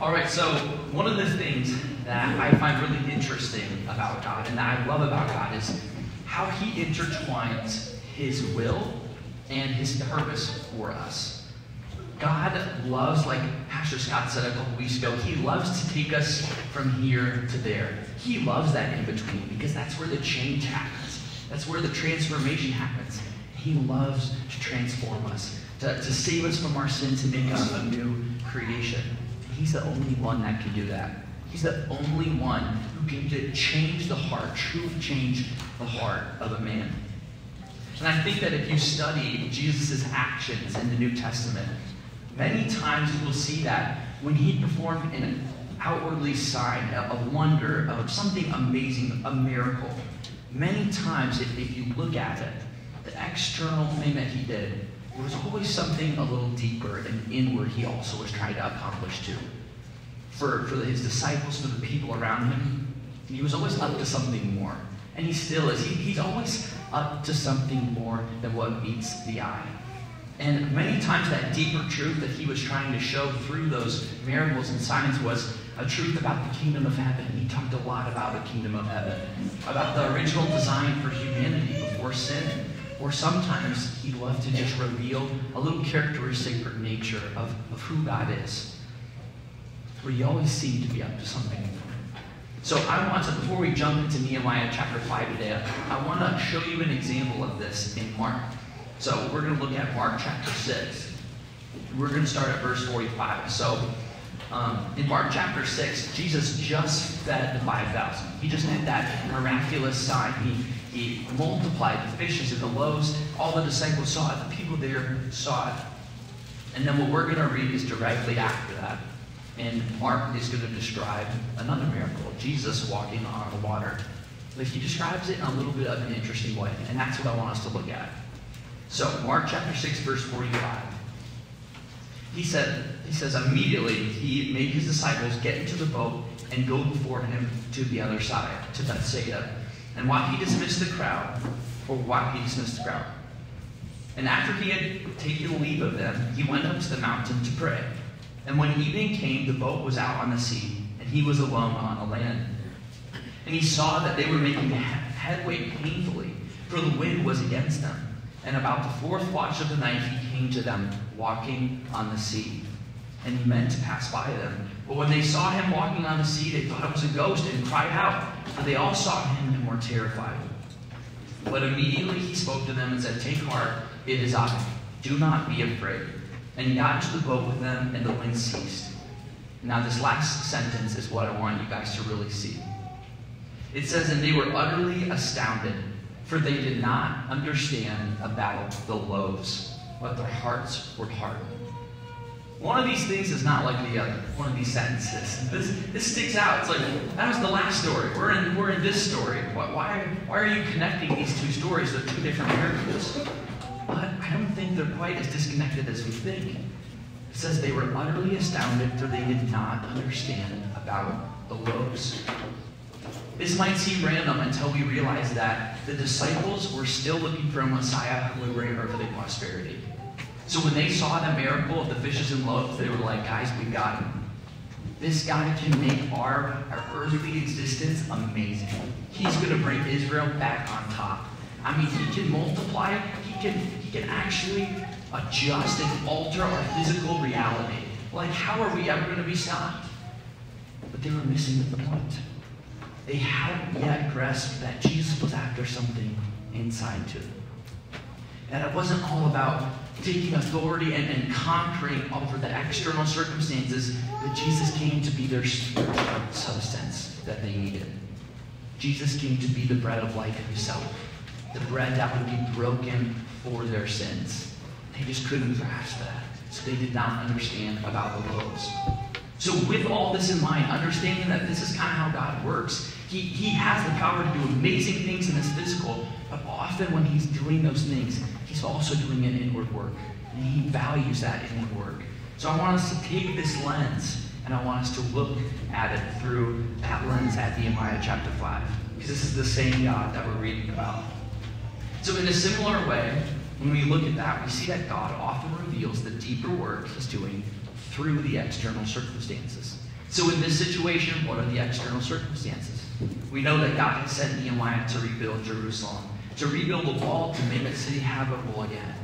All right, so one of the things that I find really interesting about God and that I love about God is how he intertwines his will and his purpose for us. God loves, like Pastor Scott said a couple weeks ago, he loves to take us from here to there. He loves that in between because that's where the change happens. That's where the transformation happens. He loves to transform us, to, to save us from our sins to make us a new creation. He's the only one that can do that. He's the only one who can change the heart, truly change the heart of a man. And I think that if you study Jesus' actions in the New Testament, many times you will see that when he performed an outwardly sign, a wonder, of something amazing, a miracle, many times if, if you look at it, the external thing that he did there was always something a little deeper and inward he also was trying to accomplish too. For, for his disciples, for the people around him, he was always up to something more. And he still is. He, he's always up to something more than what meets the eye. And many times that deeper truth that he was trying to show through those miracles and signs was a truth about the kingdom of heaven. He talked a lot about the kingdom of heaven, about the original design for humanity before sin or sometimes he loved to just reveal a little characteristic or nature of, of who God is. Where he always seemed to be up to something So I want to, before we jump into Nehemiah chapter 5 today, I want to show you an example of this in Mark. So we're going to look at Mark chapter 6. We're going to start at verse 45. So um, in Mark chapter 6, Jesus just fed the 5,000. He just did that miraculous sign. He, he multiplied the fishes and the loaves. All the disciples saw it. The people there saw it. And then what we're going to read is directly after that. And Mark is going to describe another miracle, Jesus walking on the water. But he describes it in a little bit of an interesting way. And that's what I want us to look at. So, Mark chapter 6, verse 45. He said, he says, immediately he made his disciples get into the boat and go before him to the other side, to Bethsaida. And while he dismissed the crowd, or while he dismissed the crowd, and after he had taken leave of them, he went up to the mountain to pray. And when evening came, the boat was out on the sea, and he was alone on the land. And he saw that they were making headway painfully, for the wind was against them. And about the fourth watch of the night, he came to them, walking on the sea. And he meant to pass by them. But when they saw him walking on the sea, they thought it was a ghost and cried out. For they all saw him and were terrified. But immediately he spoke to them and said, Take heart, it is I. Do not be afraid. And he got into the boat with them, and the wind ceased. Now, this last sentence is what I want you guys to really see. It says, And they were utterly astounded for they did not understand about the loaves, but their hearts were hardened. One of these things is not like the other. One of these sentences. This, this sticks out. It's like, that was the last story. We're in, we're in this story. Why, why, are you connecting these two stories? They're two different miracles. But I don't think they're quite as disconnected as we think. It says they were utterly astounded, for they did not understand about the loaves. This might seem random until we realize that the disciples were still looking for a Messiah who would bring earthly prosperity. So when they saw the miracle of the fishes and loaves, they were like, guys, we got him. This guy can make our, our earthly existence amazing. He's going to bring Israel back on top. I mean, he can multiply, can, he can actually adjust and alter our physical reality. Like, how are we ever going to be stopped? But they were missing the point they hadn't yet grasped that Jesus was after something inside too. And it wasn't all about taking authority and, and conquering over the external circumstances, that Jesus came to be their substance that they needed. Jesus came to be the bread of life himself, the bread that would be broken for their sins. They just couldn't grasp that. So they did not understand about the loaves. So, with all this in mind, understanding that this is kind of how God works, he, he has the power to do amazing things in this physical, but often when he's doing those things, he's also doing an inward work. And he values that inward work. So I want us to take this lens and I want us to look at it through that lens at Nehemiah chapter 5. Because this is the same God that we're reading about. So, in a similar way, when we look at that, we see that God often reveals the deeper work he's doing through the external circumstances. So, in this situation, what are the external circumstances? We know that God has sent Nehemiah to rebuild Jerusalem, to rebuild the wall, to make the city habitable again.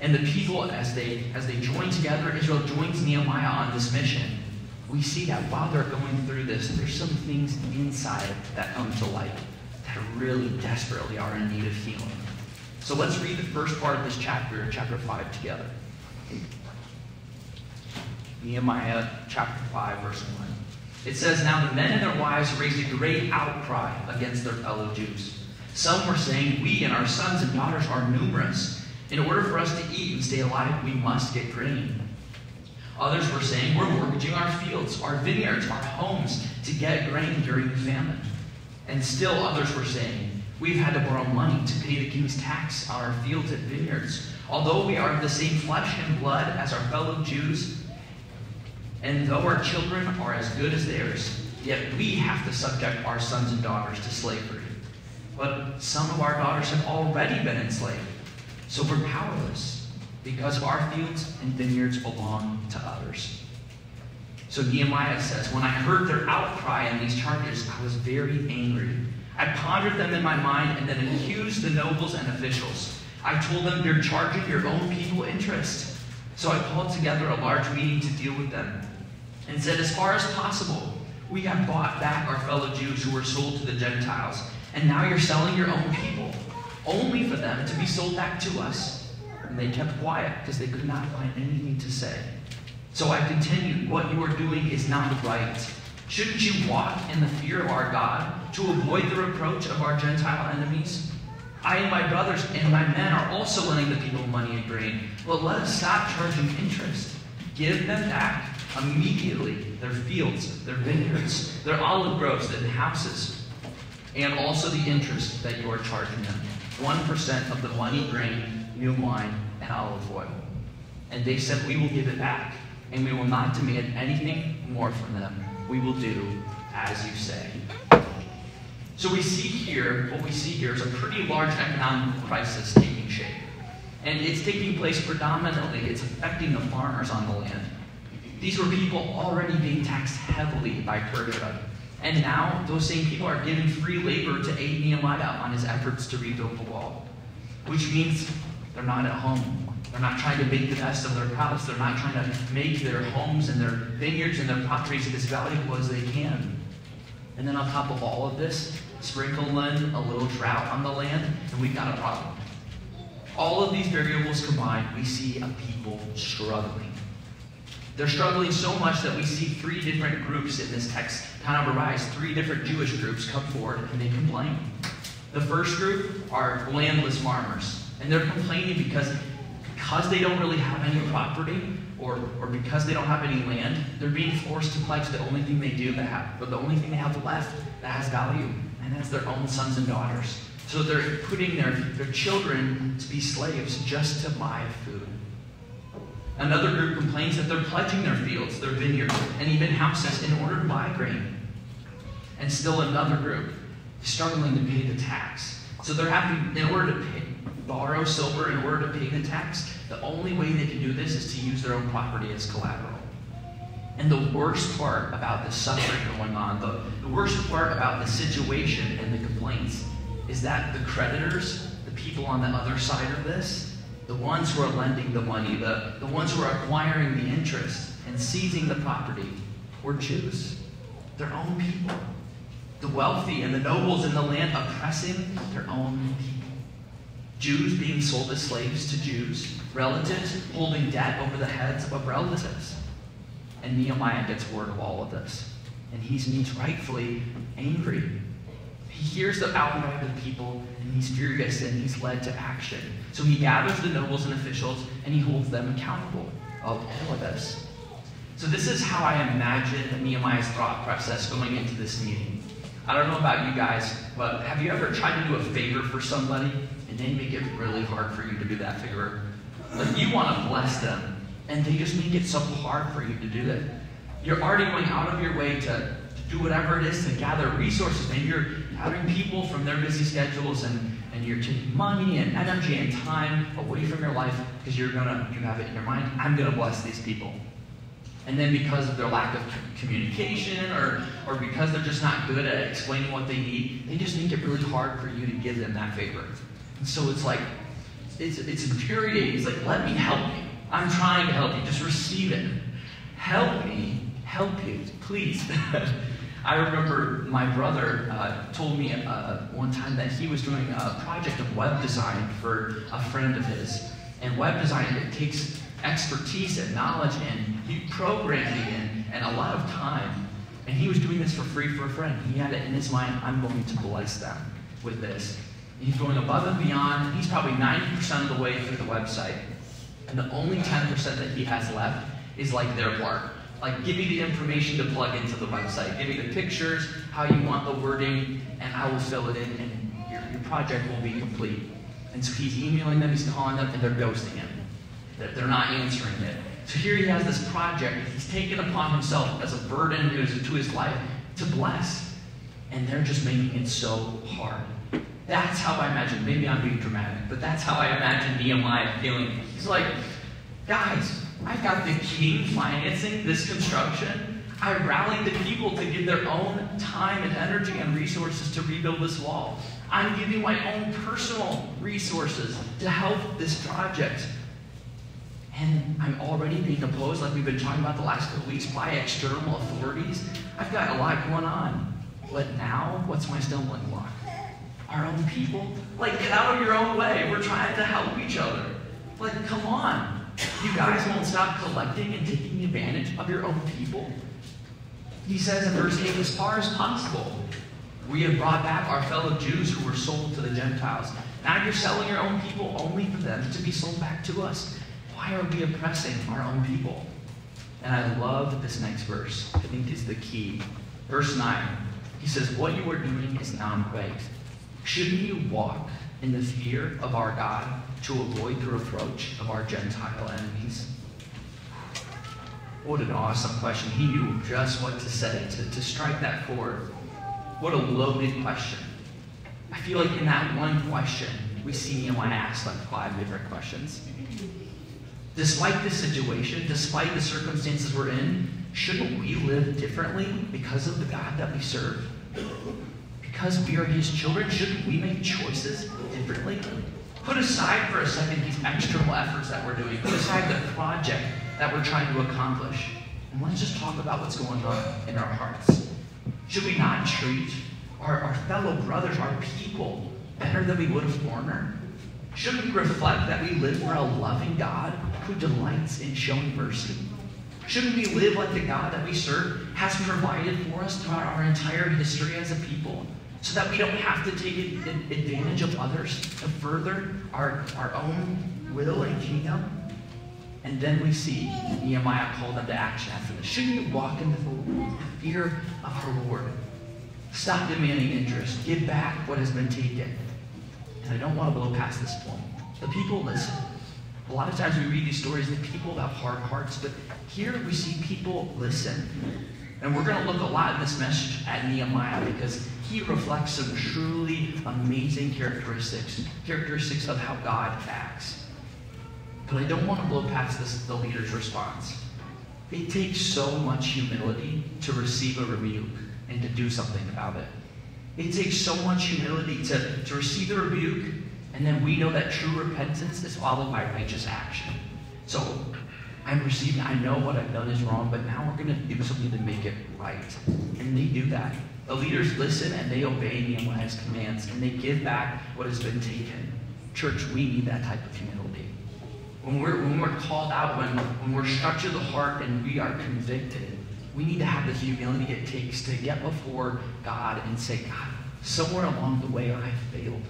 And the people, as they as they join together, Israel joins Nehemiah on this mission. We see that while they're going through this, there's some things inside that come to light that really desperately are in need of healing. So let's read the first part of this chapter, chapter 5, together. Nehemiah chapter 5, verse 1. It says, Now the men and their wives raised a great outcry against their fellow Jews. Some were saying, We and our sons and daughters are numerous. In order for us to eat and stay alive, we must get grain. Others were saying, We're mortgaging our fields, our vineyards, our homes to get grain during the famine. And still others were saying, We've had to borrow money to pay the king's tax on our fields and vineyards. Although we are of the same flesh and blood as our fellow Jews, and though our children are as good as theirs, yet we have to subject our sons and daughters to slavery. But some of our daughters have already been enslaved, so we're powerless because our fields and vineyards belong to others. So Nehemiah says, When I heard their outcry and these charges, I was very angry. I pondered them in my mind and then accused the nobles and officials. I told them, You're charging your own people interest. So I called together a large meeting to deal with them and said, As far as possible, we have bought back our fellow Jews who were sold to the Gentiles, and now you're selling your own people, only for them to be sold back to us. And they kept quiet because they could not find anything to say. So I continued, What you are doing is not right. Shouldn't you walk in the fear of our God to avoid the reproach of our Gentile enemies? I and my brothers and my men are also lending the people money and grain. But let us stop charging interest. Give them back immediately their fields, their vineyards, their olive groves, and houses, and also the interest that you are charging them 1% of the money, grain, new wine, and olive oil. And they said, We will give it back, and we will not demand anything more from them. We will do as you say. So we see here, what we see here is a pretty large economic crisis taking shape. And it's taking place predominantly, it's affecting the farmers on the land. These were people already being taxed heavily by Persia. And now those same people are giving free labor to aid Nehemiah on his efforts to rebuild the wall. Which means they're not at home. They're not trying to make the best of their crops. They're not trying to make their homes and their vineyards and their properties as valuable as they can. And then on top of all of this, sprinkle in a little drought on the land, and we've got a problem. All of these variables combined, we see a people struggling. They're struggling so much that we see three different groups in this text kind of arise. Three different Jewish groups come forward and they complain. The first group are landless farmers, and they're complaining because because they don't really have any property or, or because they don't have any land, they're being forced to pledge the only thing they do that have, but the only thing they have left that has value, and that's their own sons and daughters. So they're putting their, their children to be slaves just to buy food. Another group complains that they're pledging their fields, their vineyards, and even houses in order to buy grain. And still another group struggling to pay the tax. So they're having, in order to pay, borrow silver in order to pay the tax, the only way they can do this is to use their own property as collateral. And the worst part about the suffering going on, the, the worst part about the situation and the complaints, is that the creditors, the people on the other side of this, the ones who are lending the money, the, the ones who are acquiring the interest and seizing the property, were Jews, their own people. The wealthy and the nobles in the land oppressing their own people. Jews being sold as slaves to Jews, relatives holding debt over the heads of relatives. And Nehemiah gets word of all of this. And he's, rightfully angry. He hears the outcry of the people, and he's furious, and he's led to action. So he gathers the nobles and officials, and he holds them accountable of all of this. So this is how I imagine Nehemiah's thought process going into this meeting. I don't know about you guys, but have you ever tried to do a favor for somebody and they make it really hard for you to do that favor? Like you want to bless them, and they just make it so hard for you to do that. You're already going out of your way to, to do whatever it is to gather resources, and you're gathering people from their busy schedules, and, and you're taking money and energy and time away from your life because you're gonna you have it in your mind. I'm gonna bless these people. And then because of their lack of communication or, or because they're just not good at explaining what they need, they just make it really hard for you to give them that favor. And so it's like, it's, it's infuriating. It's like, let me help you. I'm trying to help you. Just receive it. Help me help you, please. I remember my brother uh, told me uh, one time that he was doing a project of web design for a friend of his. And web design, it takes expertise and knowledge and programming and, and a lot of time. And he was doing this for free for a friend. He had it in his mind, I'm going to bless them with this. He's going above and beyond. He's probably 90% of the way through the website. And the only 10% that he has left is like their part. Like, give me the information to plug into the website. Give me the pictures, how you want the wording, and I will fill it in, and your, your project will be complete. And so he's emailing them, he's calling them, and they're ghosting him. They're not answering it. So here he has this project he's taken upon himself as a burden to his life to bless. And they're just making it so hard. That's how I imagine, maybe I'm being dramatic, but that's how I imagine Nehemiah feeling. He's like, guys, I've got the king financing this construction. I rallied the people to give their own time and energy and resources to rebuild this wall. I'm giving my own personal resources to help this project. And I'm already being opposed, like we've been talking about the last couple weeks, by external authorities. I've got a lot going on. But now, what's my stumbling block? Our own people? Like, get out of your own way. We're trying to help each other. Like, come on. You guys won't stop collecting and taking advantage of your own people. He says in verse 8, as far as possible, we have brought back our fellow Jews who were sold to the Gentiles. Now you're selling your own people only for them to be sold back to us. Why are we oppressing our own people? And I love this next verse. I think is the key. Verse 9. He says, What you are doing is not right. Shouldn't you walk in the fear of our God to avoid the reproach of our Gentile enemies? What an awesome question. He knew just what to say to, to strike that chord. What a loaded question. I feel like in that one question, we see Nehemiah ask like five different questions. Despite this situation, despite the circumstances we're in, shouldn't we live differently because of the God that we serve? Because we are his children, shouldn't we make choices differently? Put aside for a second these external efforts that we're doing. Put aside the project that we're trying to accomplish. And let's just talk about what's going on in our hearts. Should we not treat our, our fellow brothers, our people, better than we would a foreigner? Shouldn't we reflect that we live for a loving God who delights in showing mercy? Shouldn't we live like the God that we serve has provided for us throughout our entire history as a people? So that we don't have to take advantage of others to further our, our own will and kingdom? And then we see Nehemiah call them to action after this. Shouldn't you walk in the fear of the Lord? Stop demanding interest. Give back what has been taken. And I don't want to blow past this point. The people listen. A lot of times we read these stories and people have hard hearts, but here we see people listen. And we're going to look a lot in this message at Nehemiah because he reflects some truly amazing characteristics, characteristics of how God acts. But I don't want to blow past this, the leader's response. It takes so much humility to receive a rebuke and to do something about it. It takes so much humility to, to receive the rebuke, and then we know that true repentance is followed by righteous action. So I'm receiving, I know what I've done is wrong, but now we're going to do something to make it right. And they do that. The leaders listen and they obey Nehemiah's commands, and they give back what has been taken. Church, we need that type of humility. When we're, when we're called out, when, when we're struck to the heart and we are convicted, we need to have the humility it takes to get before God and say, God, somewhere along the way I failed.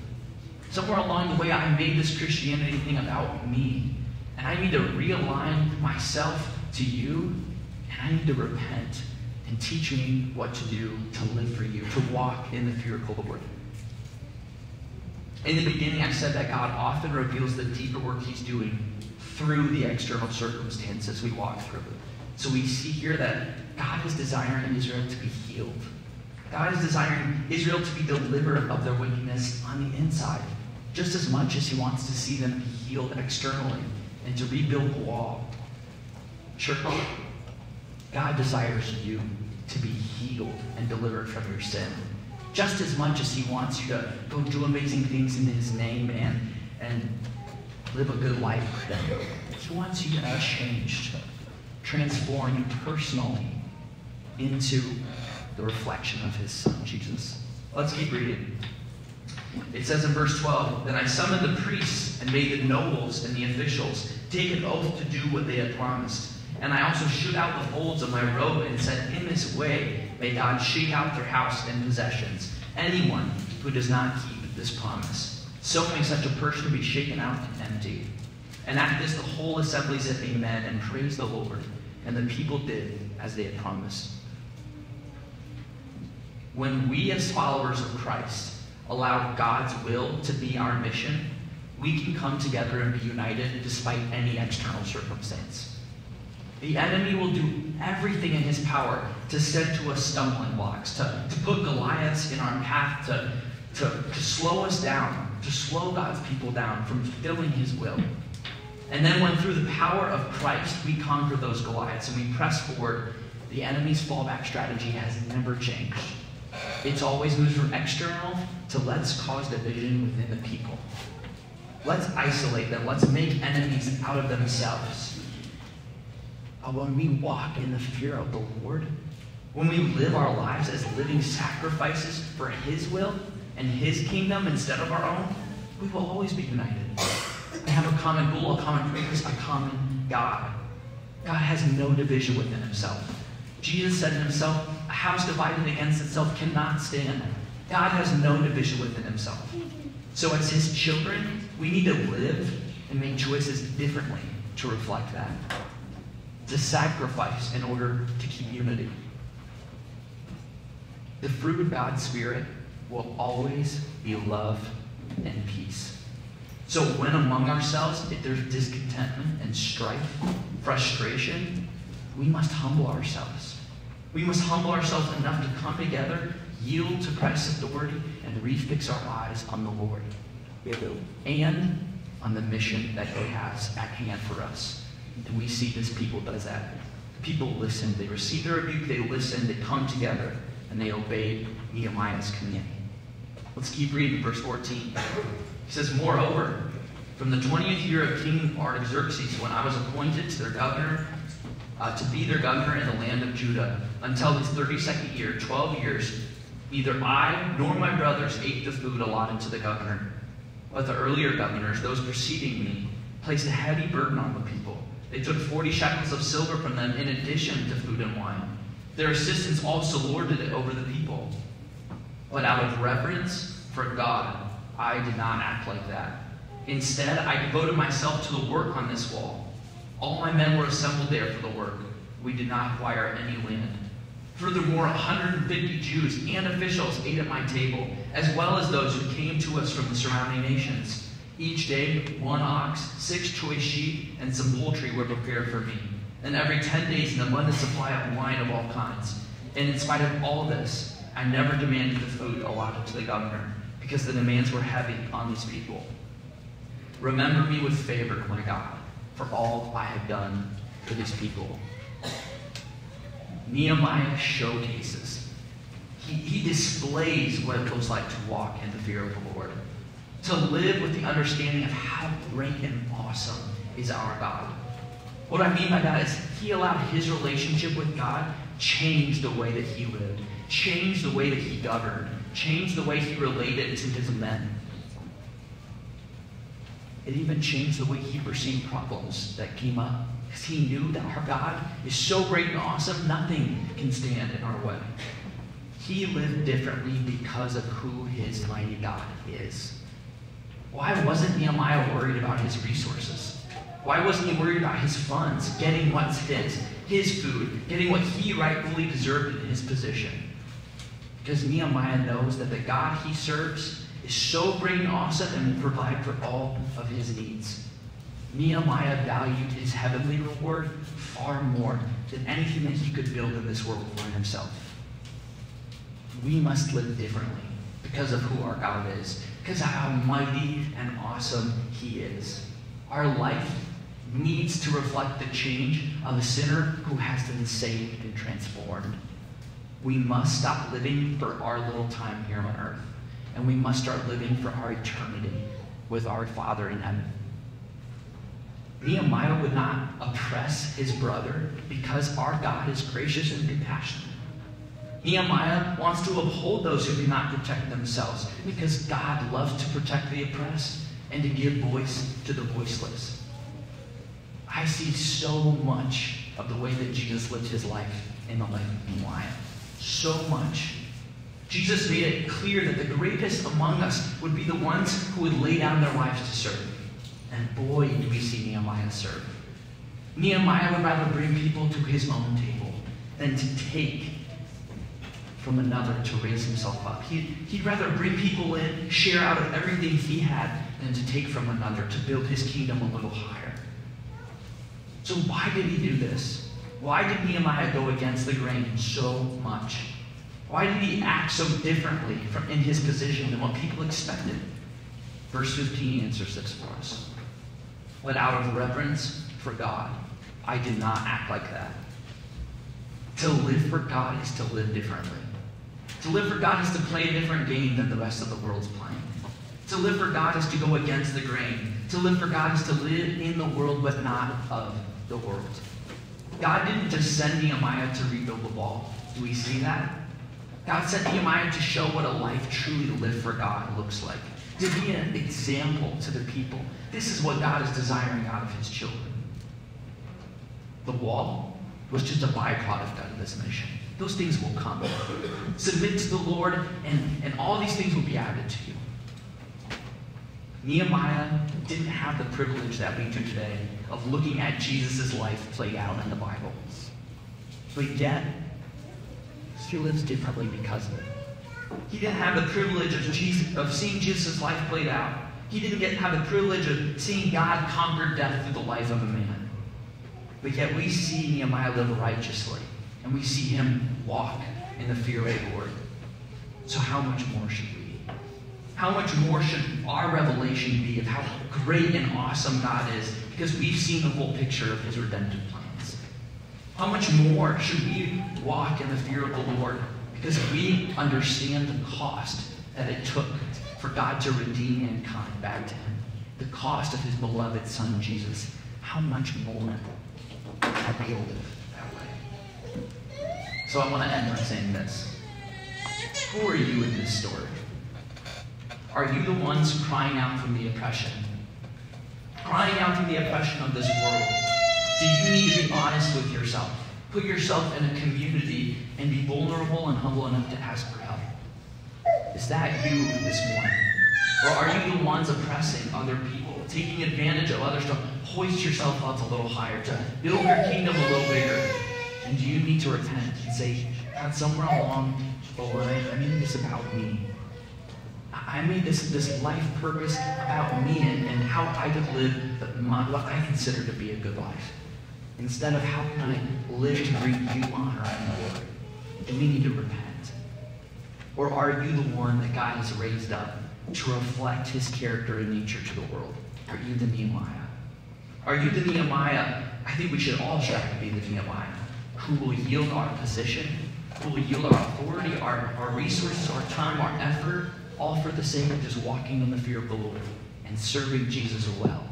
Somewhere along the way I made this Christianity thing about me. And I need to realign myself to you, and I need to repent and teach me what to do to live for you, to walk in the fear of the Lord. In the beginning, I said that God often reveals the deeper work He's doing through the external circumstances we walk through. So we see here that God is desiring Israel to be healed. God is desiring Israel to be delivered of their wickedness on the inside, just as much as He wants to see them be healed externally and to rebuild the wall. Church, God desires you to be healed and delivered from your sin. Just as much as he wants you to go do amazing things in his name and, and live a good life for him. He wants you to be changed, transformed personally into the reflection of his son, Jesus. Let's keep reading. It says in verse 12 Then I summoned the priests and made the nobles and the officials take an oath to do what they had promised. And I also shook out the folds of my robe and said, In this way may God shake out their house and possessions. Anyone who does not keep this promise, so may such a person be shaken out and empty. And at this, the whole assembly said amen and praised the Lord. And the people did as they had promised. When we, as followers of Christ, allow God's will to be our mission, we can come together and be united despite any external circumstance. The enemy will do everything in his power to set to us stumbling blocks, to, to put Goliaths in our path, to, to, to slow us down, to slow God's people down from fulfilling his will. And then when through the power of Christ we conquer those Goliaths and we press forward, the enemy's fallback strategy has never changed. It's always moved from external to let's cause division within the people. Let's isolate them. Let's make enemies out of themselves. But when we walk in the fear of the Lord, when we live our lives as living sacrifices for His will and His kingdom instead of our own, we will always be united. We have a common goal, a common purpose, a common God. God has no division within Himself. Jesus said himself, a house divided against itself cannot stand. God has no division within himself. So as his children, we need to live and make choices differently to reflect that. To sacrifice in order to keep unity. The fruit of God's Spirit will always be love and peace. So when among ourselves, if there's discontentment and strife, frustration, we must humble ourselves. We must humble ourselves enough to come together, yield to Christ's authority, and refix our eyes on the Lord. And on the mission that He has at hand for us. We see this people does that. The people listen, they receive the rebuke, they listen, they come together, and they obey Nehemiah's command. Let's keep reading verse 14. He says, Moreover, from the 20th year of King Artaxerxes, when I was appointed to their governor, uh, to be their governor in the land of Judah, until his 32nd year, 12 years, neither I nor my brothers ate the food allotted to the governor. But the earlier governors, those preceding me, placed a heavy burden on the people. They took 40 shekels of silver from them in addition to food and wine. Their assistants also lorded it over the people. But out of reverence for God, I did not act like that. Instead, I devoted myself to the work on this wall. All my men were assembled there for the work. We did not acquire any land. Furthermore, 150 Jews and officials ate at my table, as well as those who came to us from the surrounding nations. Each day, one ox, six choice sheep, and some poultry were prepared for me. And every 10 days, an abundant supply of wine of all kinds. And in spite of all this, I never demanded the food allotted to the governor, because the demands were heavy on these people. Remember me with favor, my God, for all I have done for these people. Nehemiah showcases. He, he displays what it looks like to walk in the fear of the Lord. To live with the understanding of how great and awesome is our God. What I mean by that is he allowed his relationship with God change the way that he lived, change the way that he governed, change the way he related to his men. It even changed the way he perceived problems that came up. Because he knew that our God is so great and awesome, nothing can stand in our way. He lived differently because of who his mighty God is. Why wasn't Nehemiah worried about his resources? Why wasn't he worried about his funds, getting what's his, his food, getting what he rightfully deserved in his position? Because Nehemiah knows that the God he serves is so great and awesome and will provide for all of his needs. Nehemiah valued his heavenly reward far more than anything that he could build in this world for himself. We must live differently because of who our God is, because how mighty and awesome he is. Our life needs to reflect the change of a sinner who has been saved and transformed. We must stop living for our little time here on earth, and we must start living for our eternity with our Father in heaven. Nehemiah would not oppress his brother because our God is gracious and compassionate. Nehemiah wants to uphold those who do not protect themselves because God loves to protect the oppressed and to give voice to the voiceless. I see so much of the way that Jesus lived his life in the life of Nehemiah. So much. Jesus made it clear that the greatest among us would be the ones who would lay down their lives to serve. And boy, do we see Nehemiah serve. Nehemiah would rather bring people to his own table than to take from another to raise himself up. He'd, he'd rather bring people in, share out of everything he had, than to take from another to build his kingdom a little higher. So, why did he do this? Why did Nehemiah go against the grain so much? Why did he act so differently from, in his position than what people expected? Verse 15 answers this for us. But out of reverence for God, I did not act like that. To live for God is to live differently. To live for God is to play a different game than the rest of the world's playing. To live for God is to go against the grain. To live for God is to live in the world but not of the world. God didn't just send Nehemiah to rebuild the wall. Do we see that? God sent Nehemiah to show what a life truly lived for God looks like. To be an example to the people. This is what God is desiring out of his children. The wall was just a byproduct of this mission. Those things will come. Submit to the Lord, and, and all these things will be added to you. Nehemiah didn't have the privilege that we do today of looking at Jesus' life played out in the Bible. But yet, he lives differently because of it. He didn't have the privilege of, Jesus, of seeing Jesus' life played out. He didn't get have the privilege of seeing God conquer death through the life of a man. But yet we see Nehemiah live righteously, and we see him walk in the fear of the Lord. So how much more should we? How much more should our revelation be of how great and awesome God is because we've seen the whole picture of his redemptive plans? How much more should we walk in the fear of the Lord because we understand the cost that it took for God to redeem mankind back to him? The cost of his beloved Son, Jesus. How much more have we live? So I want to end by saying this. Who are you in this story? Are you the ones crying out from the oppression? Crying out from the oppression of this world? Do you need to be honest with yourself? Put yourself in a community and be vulnerable and humble enough to ask for help. Is that you this morning? Or are you the ones oppressing other people, taking advantage of others to hoist yourself up a little higher, to build your kingdom a little bigger? And do you need to repent and say, God, somewhere along the line, I made this about me. I made this, this life purpose about me and, and how I could live my, what I consider to be a good life. Instead of how can I live to bring you honor and glory? And we need to repent? Or are you the one that God has raised up to reflect his character and nature to the world? Are you the Nehemiah? Are you the Nehemiah? I think we should all strive to be the Nehemiah who will yield our position, who will yield our authority, our, our resources, our time, our effort, all for the sake of just walking in the fear of the Lord and serving Jesus well.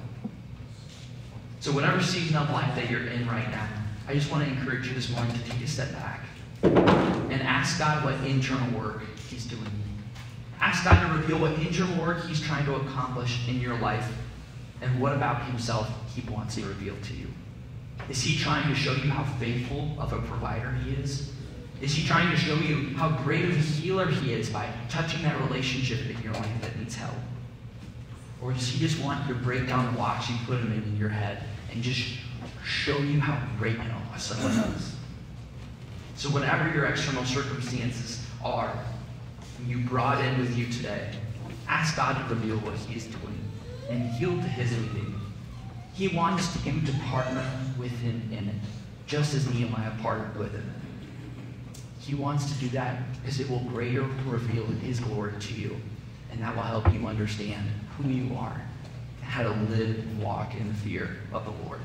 So, whatever season of life that you're in right now, I just want to encourage you this morning to take a step back and ask God what internal work He's doing. Ask God to reveal what internal work He's trying to accomplish in your life and what about Himself He wants to reveal to you. Is He trying to show you how faithful of a provider He is? Is He trying to show you how great of a healer He is by touching that relationship in your life that needs help? Or does He just want to break down the blocks you put Him in, in your head and just show you how great and awesome He is? So, whatever your external circumstances are, you brought in with you today, ask God to reveal what He is doing and yield to His leading. He wants you to partner with Him in it, just as Nehemiah partnered with Him. He wants to do that because it will greater reveal His glory to you, and that will help you understand who you are, how to live and walk in the fear of the Lord.